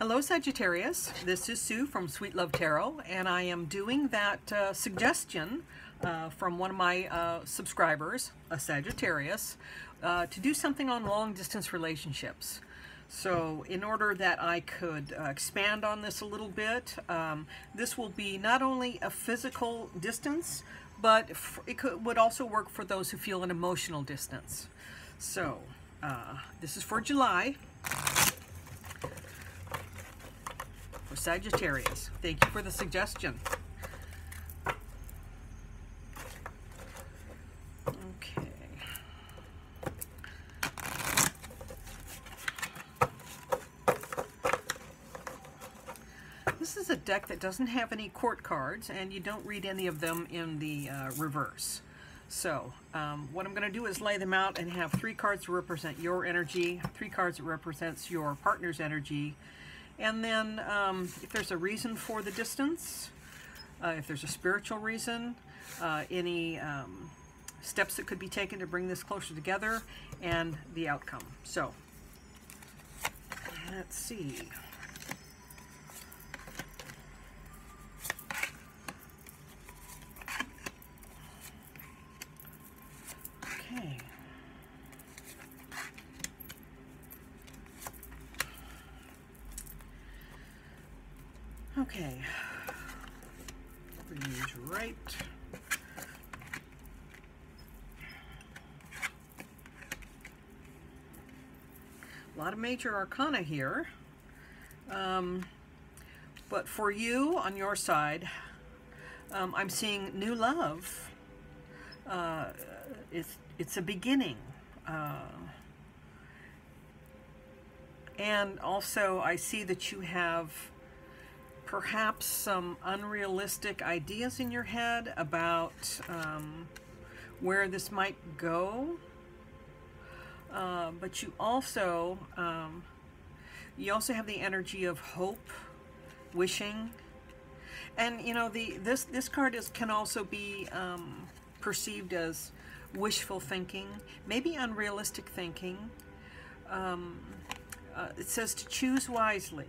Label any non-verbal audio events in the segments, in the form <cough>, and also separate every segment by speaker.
Speaker 1: Hello Sagittarius, this is Sue from Sweet Love Tarot and I am doing that uh, suggestion uh, from one of my uh, subscribers, a Sagittarius, uh, to do something on long distance relationships. So in order that I could uh, expand on this a little bit, um, this will be not only a physical distance, but it could, would also work for those who feel an emotional distance. So uh, this is for July. Sagittarius. Thank you for the suggestion. Okay. This is a deck that doesn't have any court cards and you don't read any of them in the uh, reverse. So um, what I'm going to do is lay them out and have three cards represent your energy, three cards that represents your partner's energy, and then um, if there's a reason for the distance, uh, if there's a spiritual reason, uh, any um, steps that could be taken to bring this closer together, and the outcome. So, let's see. Okay. Okay. Right. A lot of major arcana here. Um, but for you, on your side, um, I'm seeing new love. Uh, it's it's a beginning. Uh, and also I see that you have perhaps some unrealistic ideas in your head about um, where this might go. Uh, but you also um, you also have the energy of hope, wishing, and you know the this this card is can also be um, perceived as wishful thinking, maybe unrealistic thinking. Um, uh, it says to choose wisely.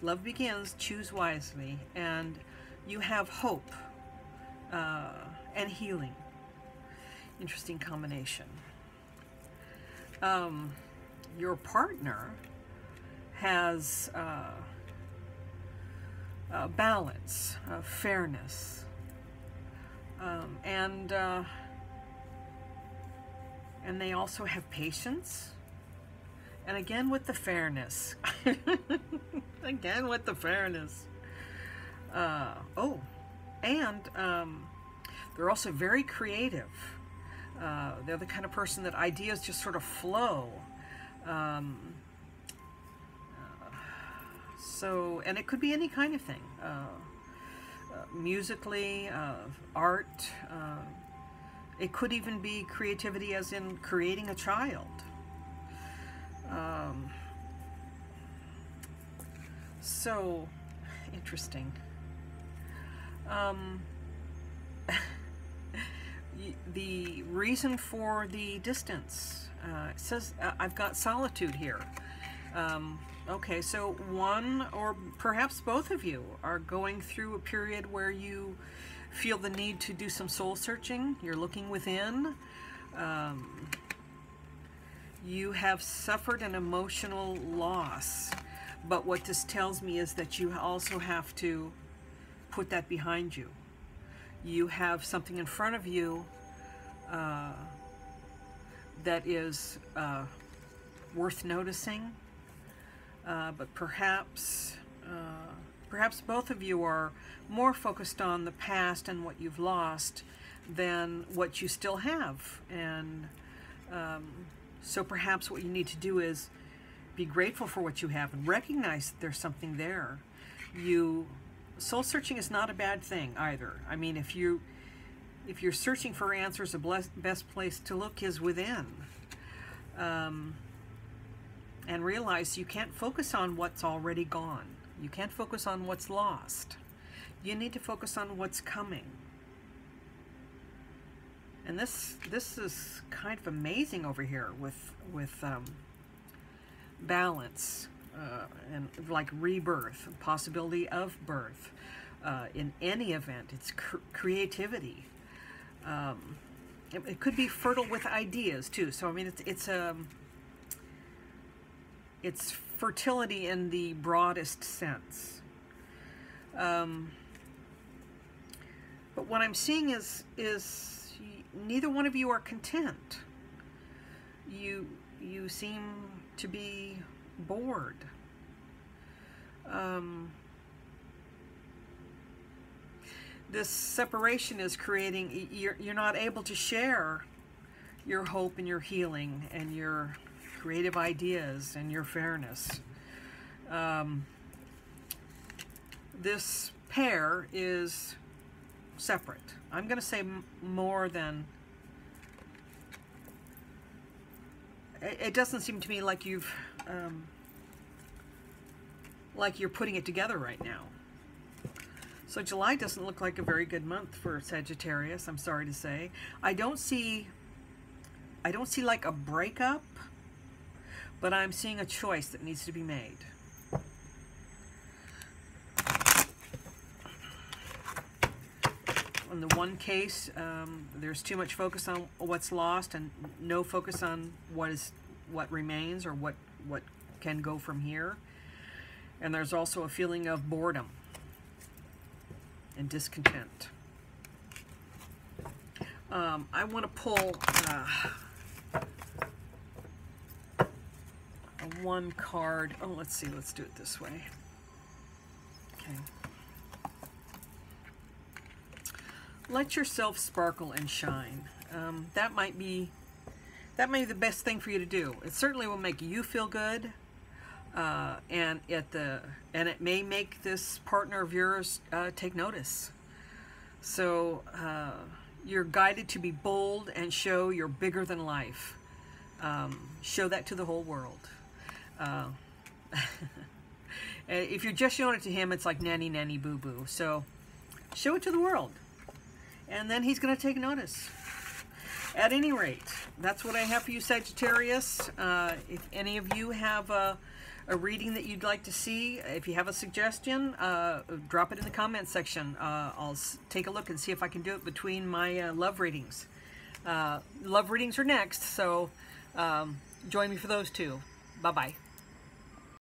Speaker 1: Love begins, choose wisely, and you have hope uh, and healing. Interesting combination. Um, your partner has uh, balance, fairness, um, and uh, and they also have patience. And again with the fairness. <laughs> again with the fairness. Uh, oh, and um, they're also very creative. Uh, they're the kind of person that ideas just sort of flow. Um, uh, so, and it could be any kind of thing. Uh, uh musically, art, it could even be creativity as in creating a child. Um, so interesting. Um, <laughs> the reason for the distance uh, it says uh, I've got solitude here. Um, okay, so one or perhaps both of you are going through a period where you feel the need to do some soul searching, you're looking within, um, you have suffered an emotional loss. But what this tells me is that you also have to put that behind you. You have something in front of you uh, that is uh, worth noticing, uh, but perhaps uh, perhaps both of you are more focused on the past and what you've lost than what you still have. And um, so perhaps what you need to do is be grateful for what you have and recognize that there's something there. You soul searching is not a bad thing either. I mean, if you if you're searching for answers, the best place to look is within. Um, and realize you can't focus on what's already gone. You can't focus on what's lost. You need to focus on what's coming. And this this is kind of amazing over here with with um, balance. uh, and like rebirth, possibility of birth. Uh, in any event, it's cr- creativity. Um, it, it, could be fertile with ideas too. So I mean, it's it's a um, it's fertility in the broadest sense. Um, but what I'm seeing is is neither one of you are content. You you seem to be bored. Um, this separation is creating you're, you're not able to share your hope and your healing and your creative ideas and your fairness um, this pair is separate i'm going to say more than it doesn't seem to me like you've um, like you're putting it together right now so July doesn't look like a very good month for Sagittarius, I'm sorry to say. I don't see I don't see like a breakup, but I'm seeing a choice that needs to be made. In the one case, um, there's too much focus on what's lost and no focus on what is what remains or what what can go from here. And there's also a feeling of boredom and discontent. Um, I want to pull uh, one card. Oh, let's see. Let's do it this way. Okay. Let yourself sparkle and shine. Um, that might be that may be the best thing for you to do. It certainly will make you feel good uh, and at the and it may make this partner of yours uh, take notice. So uh, you're guided to be bold and show you're bigger than life. Um, show that to the whole world. Uh, <laughs> if you're just showing it to him, it's like nanny nanny boo boo. So show it to the world, and then he's going to take notice. At any rate, that's what I have for you, Sagittarius. Uh, if any of you have a a reading that you'd like to see, if you have a suggestion, uh, drop it in the comment section. Uh, I'll take a look and see if I can do it between my uh, love readings. Uh, love readings are next, so um, join me for those too. Bye-bye.